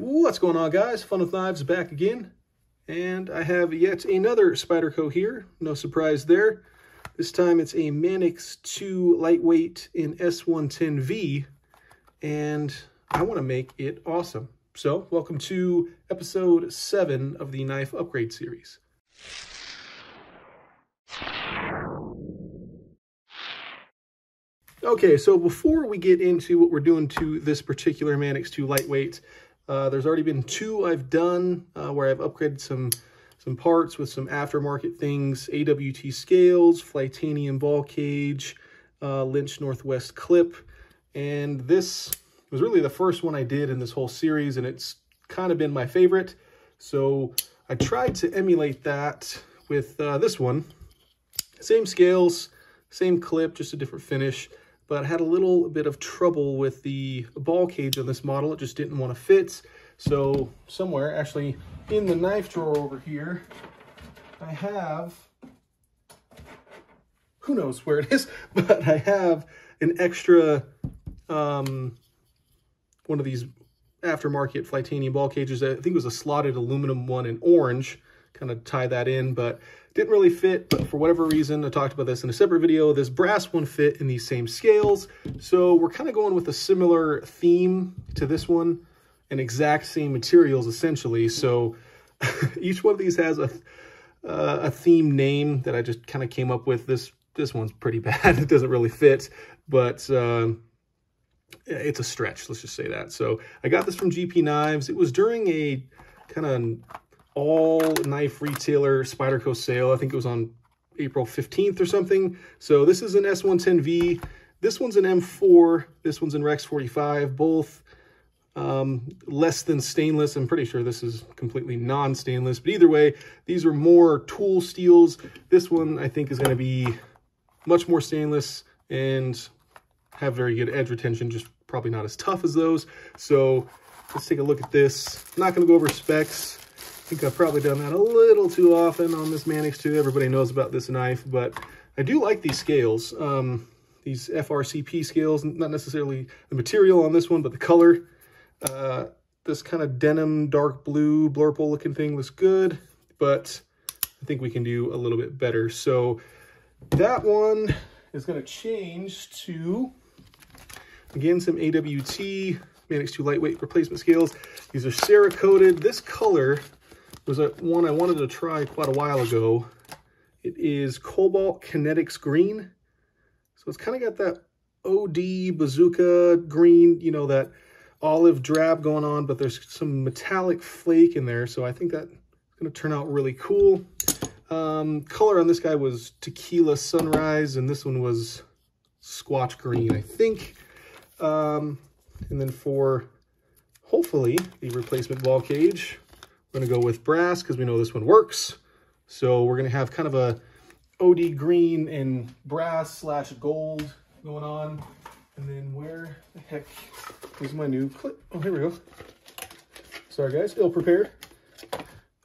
What's going on guys? Fun with Knives back again. And I have yet another Spyderco here. No surprise there. This time it's a Manix 2 lightweight in S110V. And I want to make it awesome. So welcome to episode 7 of the Knife Upgrade Series. Okay, so before we get into what we're doing to this particular Manix 2 lightweight, uh, there's already been two I've done uh, where I've upgraded some some parts with some aftermarket things, AWT scales, Flytanium ball cage, uh, Lynch Northwest clip, and this was really the first one I did in this whole series, and it's kind of been my favorite. So I tried to emulate that with uh, this one. Same scales, same clip, just a different finish but I had a little bit of trouble with the ball cage on this model. It just didn't want to fit. So somewhere, actually in the knife drawer over here, I have, who knows where it is, but I have an extra, um, one of these aftermarket Flytanium ball cages. I think it was a slotted aluminum one in orange, kind of tie that in, but didn't really fit, but for whatever reason, I talked about this in a separate video, this brass one fit in these same scales. So we're kind of going with a similar theme to this one, and exact same materials essentially. So each one of these has a, uh, a theme name that I just kind of came up with. This this one's pretty bad. It doesn't really fit, but uh, it's a stretch. Let's just say that. So I got this from GP Knives. It was during a kind of all knife retailer Spyderco sale. I think it was on April 15th or something. So this is an S110V. This one's an M4. This one's an Rex 45. Both um, less than stainless. I'm pretty sure this is completely non-stainless. But either way, these are more tool steels. This one I think is going to be much more stainless and have very good edge retention, just probably not as tough as those. So let's take a look at this. I'm not going to go over specs think I've probably done that a little too often on this Manix 2. Everybody knows about this knife, but I do like these scales. Um, these FRCP scales, not necessarily the material on this one, but the color. Uh, this kind of denim, dark blue, blurple looking thing looks good, but I think we can do a little bit better. So that one is going to change to, again, some AWT Manix 2 lightweight replacement scales. These are Cerakoted. This color was a, one I wanted to try quite a while ago. It is Cobalt Kinetics Green. So it's kind of got that OD bazooka green, you know, that olive drab going on, but there's some metallic flake in there. So I think that's going to turn out really cool. Um, color on this guy was Tequila Sunrise, and this one was Squatch Green, I think. Um, and then for, hopefully, the replacement ball cage, we're going to go with brass because we know this one works. So we're going to have kind of a OD green and brass slash gold going on. And then where the heck is my new clip? Oh, here we go. Sorry, guys, ill prepared.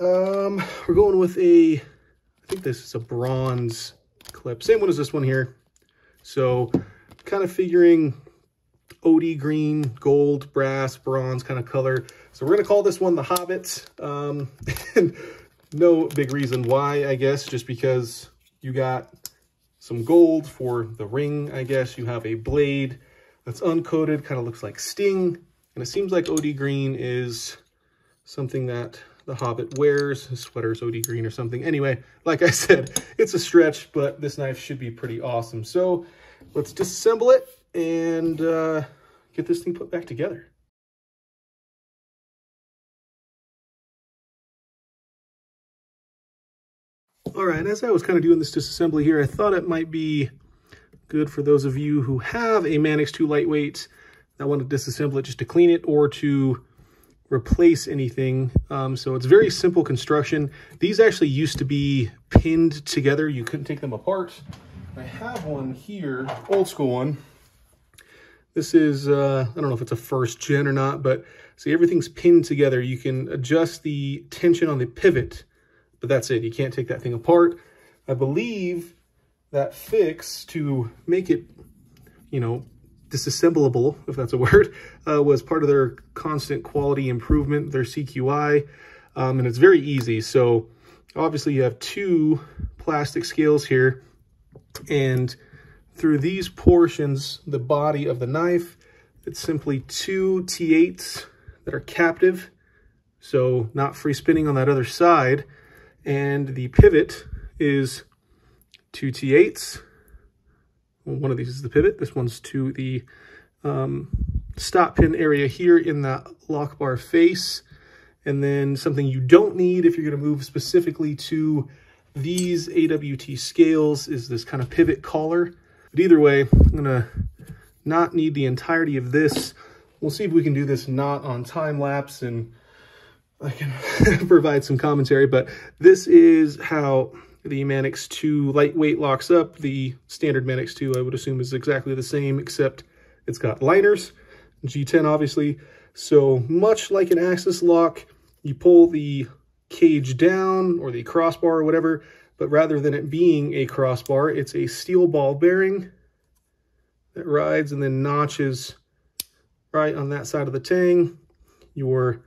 Um, we're going with a, I think this is a bronze clip. Same one as this one here. So kind of figuring OD green, gold, brass, bronze kind of color. So we're going to call this one the Hobbit. Um, no big reason why, I guess, just because you got some gold for the ring, I guess. You have a blade that's uncoated, kind of looks like Sting. And it seems like OD green is something that the Hobbit wears. His sweater's OD green or something. Anyway, like I said, it's a stretch, but this knife should be pretty awesome. So let's disassemble it and uh, get this thing put back together. All right, as I was kind of doing this disassembly here, I thought it might be good for those of you who have a Manix 2 lightweight that want to disassemble it just to clean it or to replace anything. Um, so it's very simple construction. These actually used to be pinned together. You couldn't take them apart. I have one here, old school one, this is, uh, I don't know if it's a first gen or not, but see, everything's pinned together. You can adjust the tension on the pivot, but that's it. You can't take that thing apart. I believe that fix to make it, you know, disassemblable, if that's a word, uh, was part of their constant quality improvement, their CQI, um, and it's very easy. So obviously you have two plastic scales here, and through these portions, the body of the knife, it's simply two T8s that are captive, so not free spinning on that other side, and the pivot is two T8s, Well, one of these is the pivot. This one's to the um, stop pin area here in that lock bar face. And then something you don't need if you're going to move specifically to these AWT scales is this kind of pivot collar. But either way, I'm to not need the entirety of this. We'll see if we can do this not on time lapse and I can provide some commentary, but this is how the Manix 2 lightweight locks up. The standard Manix 2, I would assume, is exactly the same, except it's got liners, G10 obviously. So much like an Axis lock, you pull the cage down or the crossbar or whatever, but rather than it being a crossbar, it's a steel ball bearing that rides and then notches right on that side of the tang. Your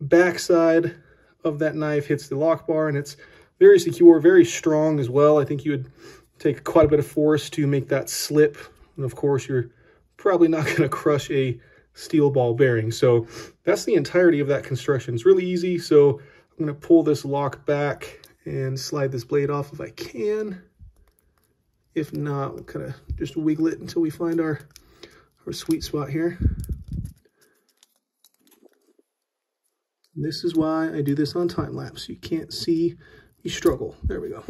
backside of that knife hits the lock bar and it's very secure, very strong as well. I think you would take quite a bit of force to make that slip. And of course, you're probably not going to crush a steel ball bearing. So that's the entirety of that construction. It's really easy. So I'm going to pull this lock back and slide this blade off if I can. If not, we'll kind of just wiggle it until we find our, our sweet spot here. this is why I do this on time lapse. You can't see you struggle. There we go.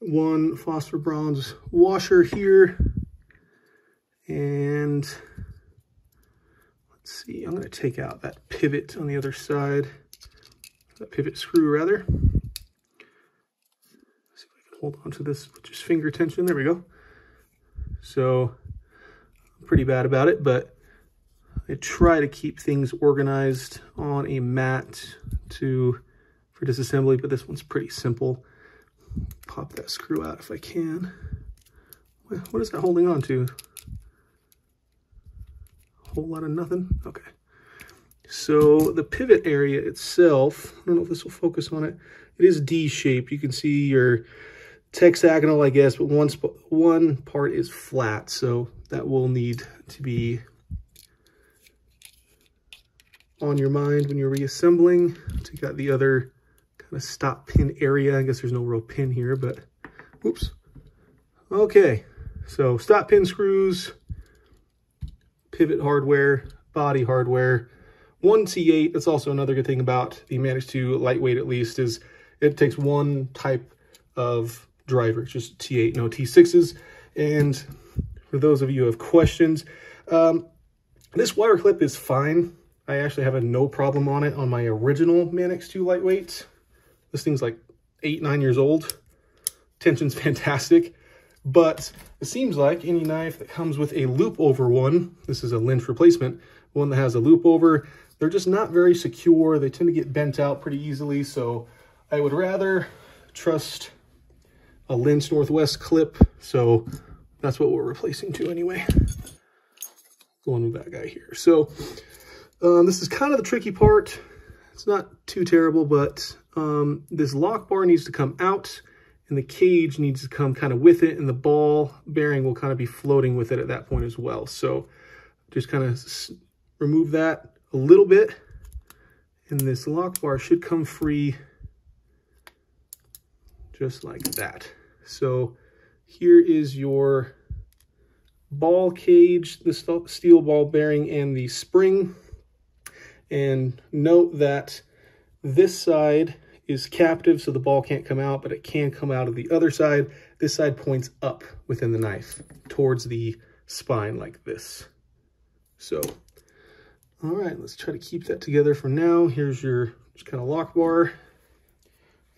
One phosphor bronze washer here. And let's see, I'm going to take out that pivot on the other side. That pivot screw, rather. Let's see if I can hold on to this with just finger tension. There we go. So, I'm pretty bad about it, but I try to keep things organized on a mat to for disassembly, but this one's pretty simple. Pop that screw out if I can. What is that holding on to? A whole lot of nothing? Okay. So the pivot area itself, I don't know if this will focus on it. It is D-shaped. You can see your hexagonal, I guess, but one, one part is flat. So that will need to be on your mind when you're reassembling. Take out the other kind of stop pin area. I guess there's no real pin here, but whoops. Okay, so stop pin screws, pivot hardware, body hardware, one T8. That's also another good thing about the Manix 2 lightweight at least is it takes one type of driver, just T8, no T6s. And for those of you who have questions, um, this wire clip is fine. I actually have a no problem on it on my original Manix 2 lightweight. This thing's like eight, nine years old. Tension's fantastic. But it seems like any knife that comes with a loop over one, this is a Lynch replacement, one that has a loop over, they're just not very secure. They tend to get bent out pretty easily. So I would rather trust a Lynch Northwest clip. So that's what we're replacing to anyway. Going with that guy here. So um, this is kind of the tricky part. It's not too terrible, but um, this lock bar needs to come out and the cage needs to come kind of with it and the ball bearing will kind of be floating with it at that point as well. So just kind of remove that a little bit and this lock bar should come free just like that. So here is your ball cage, the steel ball bearing and the spring. And note that this side is captive, so the ball can't come out, but it can come out of the other side. This side points up within the knife towards the spine like this. So, all right, let's try to keep that together for now. Here's your just kind of lock bar.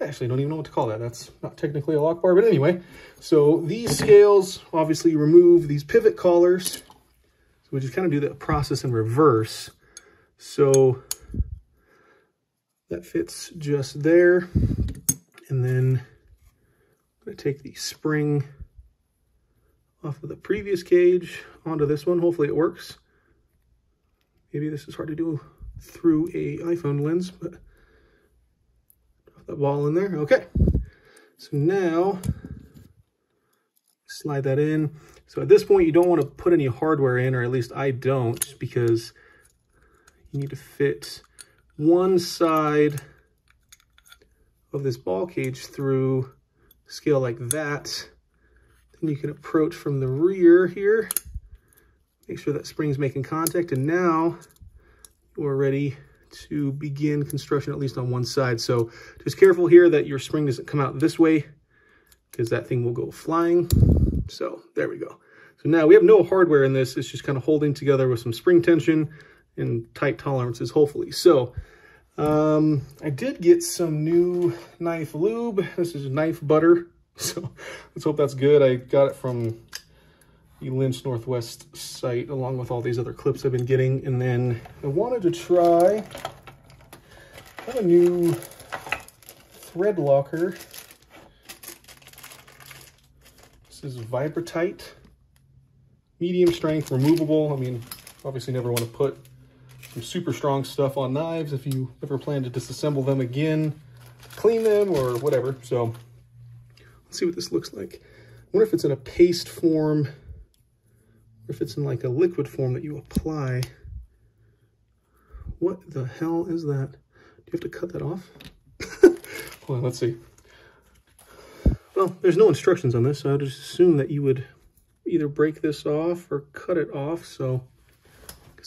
I actually don't even know what to call that. That's not technically a lock bar, but anyway. So these scales obviously remove these pivot collars. So we just kind of do the process in reverse. So that fits just there. And then I'm going to take the spring off of the previous cage onto this one. Hopefully it works. Maybe this is hard to do through a iPhone lens, but that ball in there. Okay. So now slide that in. So at this point, you don't want to put any hardware in, or at least I don't, because you need to fit one side of this ball cage through scale like that. Then you can approach from the rear here. Make sure that spring's making contact. And now we're ready to begin construction, at least on one side. So just careful here that your spring doesn't come out this way because that thing will go flying. So there we go. So now we have no hardware in this. It's just kind of holding together with some spring tension and tight tolerances, hopefully. So um, I did get some new knife lube. This is knife butter. So let's hope that's good. I got it from the Lynch Northwest site along with all these other clips I've been getting. And then I wanted to try a new thread locker. This is Vibratite. Medium strength, removable. I mean, obviously never want to put some super strong stuff on knives if you ever plan to disassemble them again, clean them or whatever. So let's see what this looks like. I wonder if it's in a paste form or if it's in like a liquid form that you apply. What the hell is that? Do you have to cut that off? Hold on, let's see. Well, there's no instructions on this, so I would just assume that you would either break this off or cut it off, so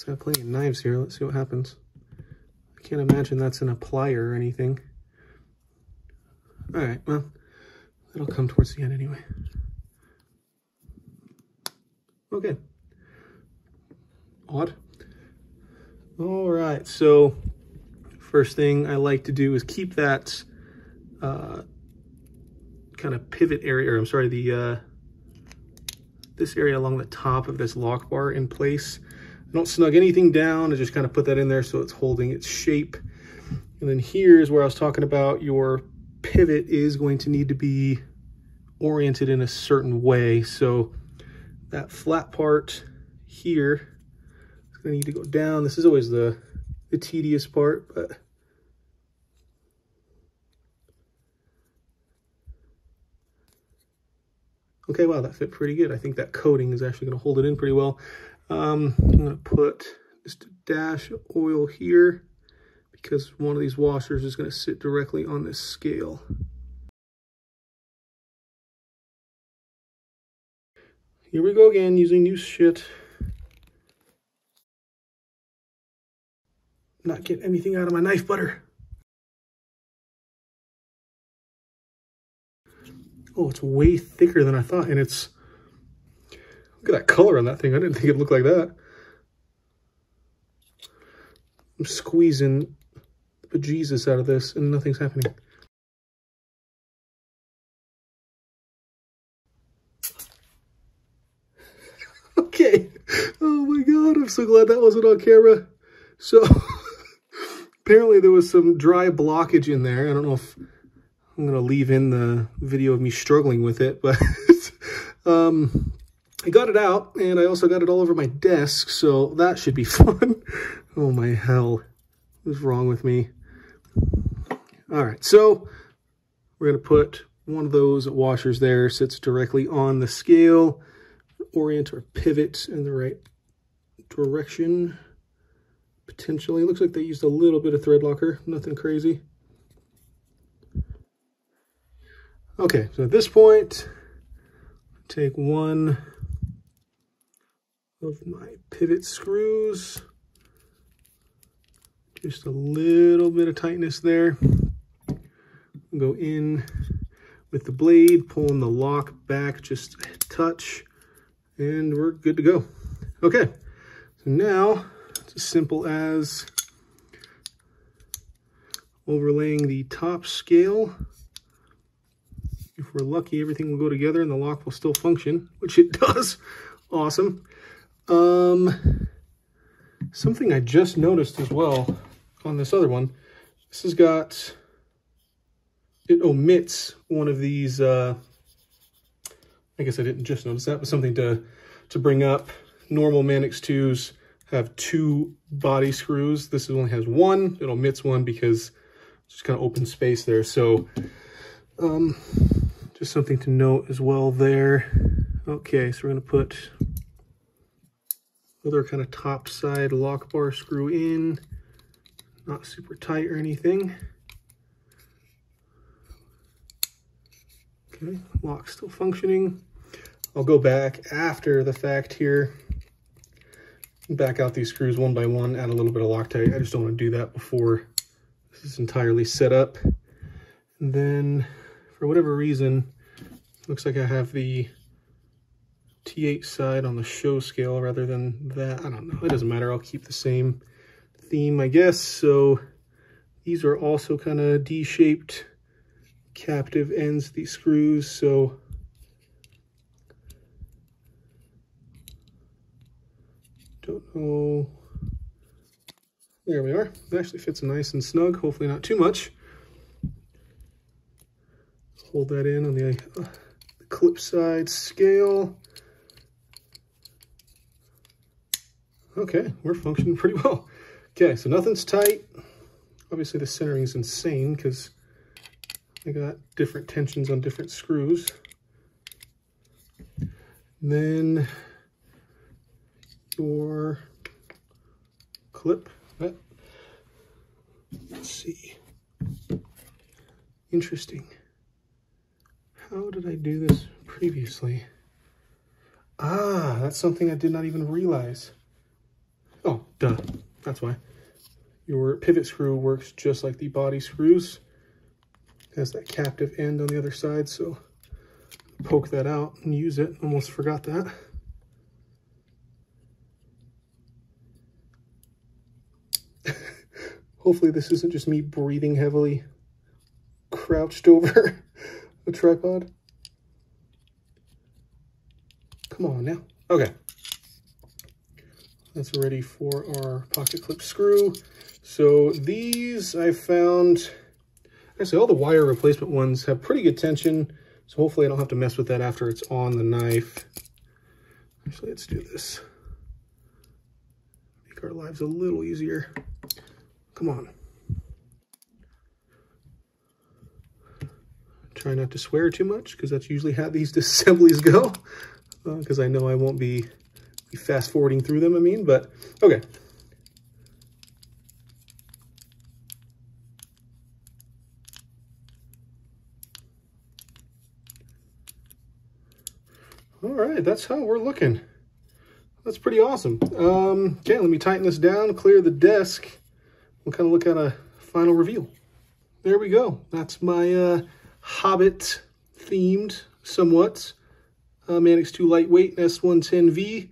I have plenty of knives here. Let's see what happens. I can't imagine that's an plier or anything. All right, well, that'll come towards the end anyway. Okay. Odd. All right, so first thing I like to do is keep that uh, kind of pivot area, or I'm sorry, the uh, this area along the top of this lock bar in place. I don't snug anything down. I just kind of put that in there so it's holding its shape. And then here's where I was talking about your pivot is going to need to be oriented in a certain way. So that flat part here is going to need to go down. This is always the, the tedious part, but Okay, wow, that fit pretty good. I think that coating is actually going to hold it in pretty well. Um, I'm going to put just a dash of oil here because one of these washers is going to sit directly on this scale. Here we go again, using new shit. Not get anything out of my knife butter. Oh, it's way thicker than I thought, and it's Look at that color on that thing. I didn't think it looked like that. I'm squeezing the bejesus out of this and nothing's happening. okay. Oh my God. I'm so glad that wasn't on camera. So apparently there was some dry blockage in there. I don't know if I'm going to leave in the video of me struggling with it, but um, I got it out, and I also got it all over my desk, so that should be fun. oh my hell. What's wrong with me? All right, so we're going to put one of those washers there, sits directly on the scale, orient or pivot in the right direction, potentially. Looks like they used a little bit of thread locker, nothing crazy. Okay, so at this point, take one of my pivot screws. Just a little bit of tightness there. Go in with the blade, pulling the lock back just a touch, and we're good to go. Okay, so now it's as simple as overlaying the top scale. If we're lucky, everything will go together and the lock will still function, which it does. Awesome. Um, something I just noticed as well on this other one. This has got, it omits one of these uh, I guess I didn't just notice that, but something to, to bring up. Normal Manix 2s have two body screws. This only has one. It omits one because it's just kind of open space there. So um, just something to note as well there. Okay, so we're going to put another kind of top side lock bar screw in. Not super tight or anything. Okay, lock still functioning. I'll go back after the fact here, back out these screws one by one, add a little bit of Loctite. I just don't want to do that before this is entirely set up. And then, for whatever reason, looks like I have the T8 side on the show scale rather than that. I don't know. It doesn't matter. I'll keep the same theme, I guess. So these are also kind of D-shaped captive ends, these screws. So don't know. There we are. It actually fits nice and snug. Hopefully not too much. Hold that in on the, uh, the clip side scale. Okay, we're functioning pretty well. Okay, so nothing's tight. Obviously the centering is insane because I got different tensions on different screws. And then your clip. Let's see. Interesting. How did I do this previously? Ah, that's something I did not even realize. Oh, duh. That's why. Your pivot screw works just like the body screws. It has that captive end on the other side, so poke that out and use it. Almost forgot that. Hopefully this isn't just me breathing heavily, crouched over the tripod. Come on now. Okay. That's ready for our pocket clip screw. So these I found, actually all the wire replacement ones have pretty good tension. So hopefully I don't have to mess with that after it's on the knife. Actually, let's do this. Make our lives a little easier. Come on. Try not to swear too much because that's usually how these assemblies go. Because uh, I know I won't be be fast forwarding through them, I mean, but okay. All right, that's how we're looking. That's pretty awesome. Um, okay, let me tighten this down, clear the desk. We'll kind of look at a final reveal. There we go. That's my uh, Hobbit themed, somewhat, uh, Manix 2 Lightweight S110V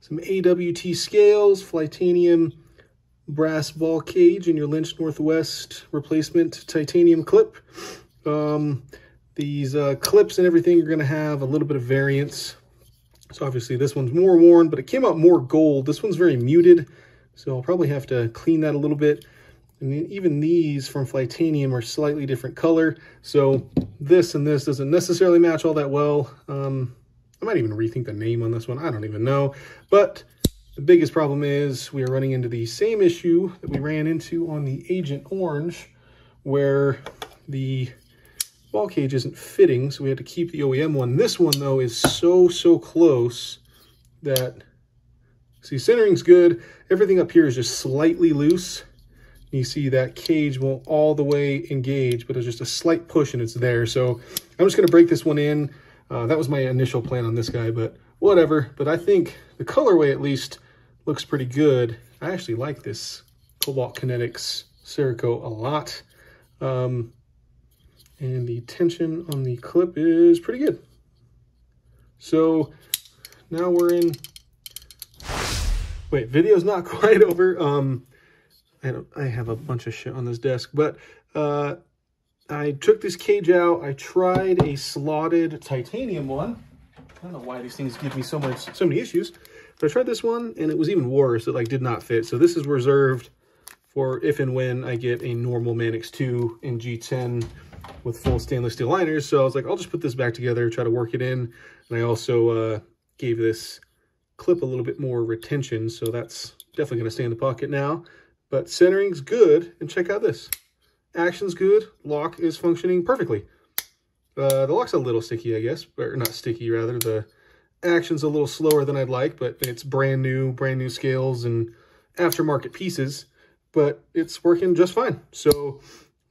some AWT scales, Flytanium brass ball cage and your Lynch Northwest replacement titanium clip. Um, these uh, clips and everything are going to have a little bit of variance. So obviously this one's more worn, but it came out more gold. This one's very muted, so I'll probably have to clean that a little bit. And even these from Flytanium are slightly different color. So this and this doesn't necessarily match all that well. Um, I might even rethink the name on this one. I don't even know. But the biggest problem is we are running into the same issue that we ran into on the Agent Orange, where the ball cage isn't fitting, so we had to keep the OEM one. This one, though, is so, so close that, see, centering's good. Everything up here is just slightly loose. You see that cage won't all the way engage, but there's just a slight push and it's there. So I'm just going to break this one in. Uh, that was my initial plan on this guy, but whatever. But I think the colorway at least looks pretty good. I actually like this Cobalt Kinetics Cerakote a lot. Um, and the tension on the clip is pretty good. So now we're in, wait, video's not quite over. Um, I, don't, I have a bunch of shit on this desk, but uh, I took this cage out. I tried a slotted titanium one. I don't know why these things give me so much, so many issues. But I tried this one and it was even worse. It like did not fit. So this is reserved for if and when I get a normal Manix 2 in G10 with full stainless steel liners. So I was like, I'll just put this back together, try to work it in. And I also uh, gave this clip a little bit more retention. So that's definitely going to stay in the pocket now. But centering's good. And check out this. Action's good. Lock is functioning perfectly. Uh, the lock's a little sticky, I guess. Or not sticky, rather. The action's a little slower than I'd like, but it's brand new, brand new scales and aftermarket pieces. But it's working just fine. So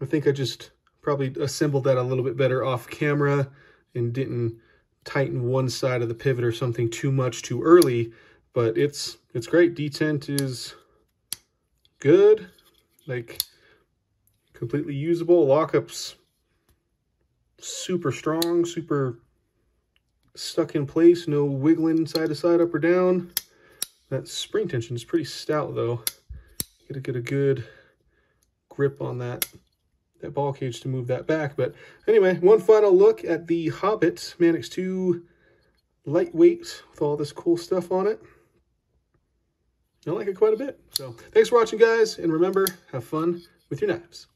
I think I just probably assembled that a little bit better off camera and didn't tighten one side of the pivot or something too much too early. But it's it's great. Detent is good. Like completely usable. Lockups super strong, super stuck in place, no wiggling side to side, up or down. That spring tension is pretty stout though. You gotta get a good grip on that that ball cage to move that back. But anyway, one final look at the Hobbit Manix 2 lightweight with all this cool stuff on it. I like it quite a bit. So thanks for watching, guys. And remember, have fun with your knives.